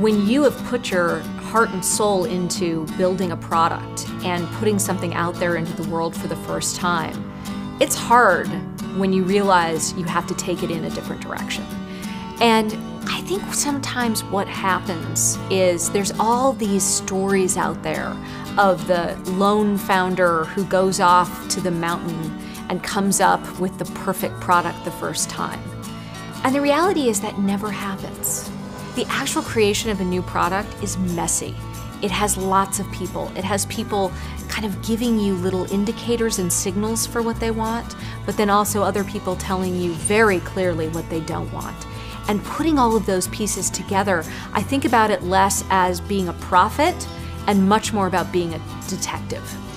when you have put your heart and soul into building a product and putting something out there into the world for the first time, it's hard when you realize you have to take it in a different direction. And I think sometimes what happens is there's all these stories out there of the lone founder who goes off to the mountain and comes up with the perfect product the first time. And the reality is that never happens. The actual creation of a new product is messy. It has lots of people. It has people kind of giving you little indicators and signals for what they want, but then also other people telling you very clearly what they don't want. And putting all of those pieces together, I think about it less as being a prophet and much more about being a detective.